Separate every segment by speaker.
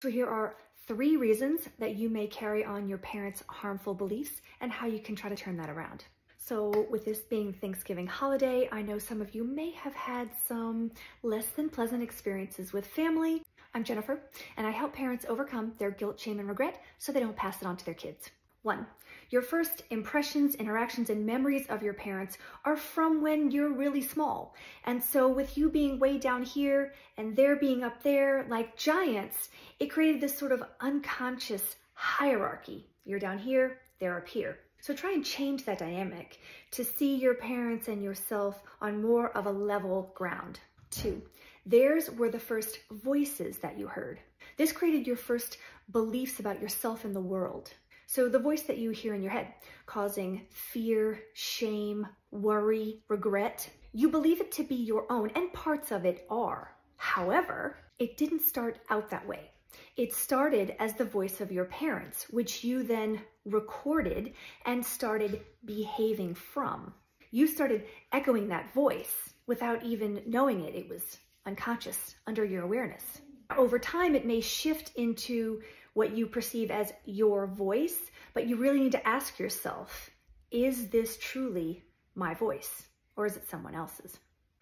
Speaker 1: So here are three reasons that you may carry on your parents' harmful beliefs and how you can try to turn that around. So with this being Thanksgiving holiday, I know some of you may have had some less than pleasant experiences with family. I'm Jennifer, and I help parents overcome their guilt, shame, and regret so they don't pass it on to their kids. One, your first impressions, interactions, and memories of your parents are from when you're really small. And so with you being way down here and they're being up there like giants, it created this sort of unconscious hierarchy. You're down here, they're up here. So try and change that dynamic to see your parents and yourself on more of a level ground. Two, theirs were the first voices that you heard. This created your first beliefs about yourself and the world. So the voice that you hear in your head, causing fear, shame, worry, regret, you believe it to be your own, and parts of it are. However, it didn't start out that way. It started as the voice of your parents, which you then recorded and started behaving from. You started echoing that voice without even knowing it. It was unconscious, under your awareness. Over time, it may shift into what you perceive as your voice, but you really need to ask yourself, is this truly my voice or is it someone else's?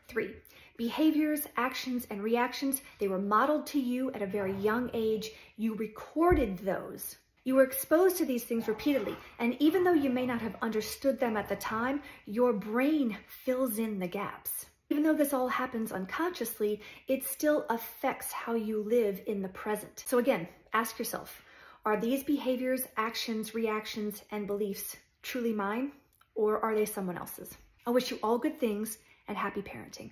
Speaker 1: Three, behaviors, actions, and reactions, they were modeled to you at a very young age. You recorded those. You were exposed to these things repeatedly, and even though you may not have understood them at the time, your brain fills in the gaps. Even though this all happens unconsciously, it still affects how you live in the present. So again, ask yourself, are these behaviors, actions, reactions, and beliefs truly mine, or are they someone else's? I wish you all good things and happy parenting.